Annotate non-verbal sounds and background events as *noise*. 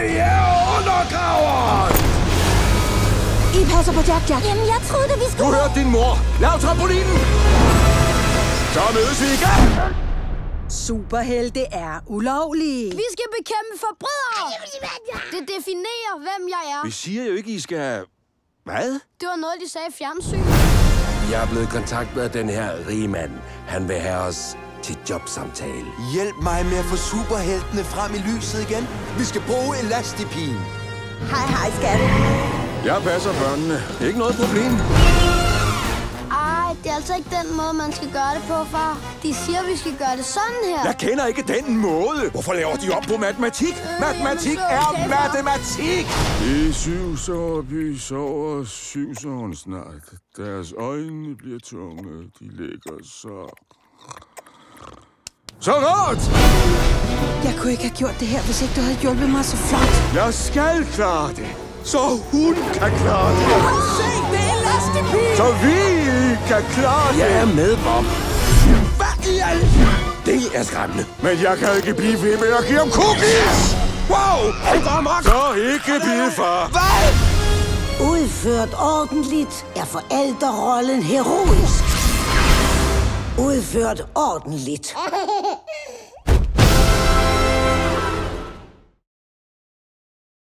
Jeg er undergraveren! I passer på Jack, Jack. Jamen, jeg troede, vi Du skulle... hørte din mor. Lav trampolinen! Så mødes vi igen! Superhelte er ulovlige. Vi skal bekæmpe forbrydere! Det definerer, hvem jeg er. Vi siger jo ikke, I skal... Hvad? Det var noget, de sagde i fjernsyn. Jeg er blevet kontaktet af den her rige mand. Han vil have os til jobsamtale. Hjælp mig med at få superheltene frem i lyset igen. Vi skal bruge elastipin. Hej, hej, skat. Jeg passer børnene. Ikke noget problem. Ej, det er altså ikke den måde, man skal gøre det på, far. De siger, vi skal gøre det sådan her. Jeg kender ikke den måde. Hvorfor laver de om på matematik? Matematik jamen, så er okay, matematik! De syv sover, vi sover, syv sover snart. Deres øjne bliver tunge, de ligger så... Så godt! Jeg kunne ikke have gjort det her, hvis ikke du havde hjulpet mig så flot. Jeg skal klare det. Så hun kan klare det. Se, det er elastepil! Så vi kan klare det. Jeg er med, Bob. Hvad i al... Det er skræmmende. Men jeg kan ikke blive ved med at give ham cookies! Wow! Han går amok! Så ikke blive far. Hvad? Udført ordentligt er forældrerollen heroisk. Udført ordentligt. *laughs*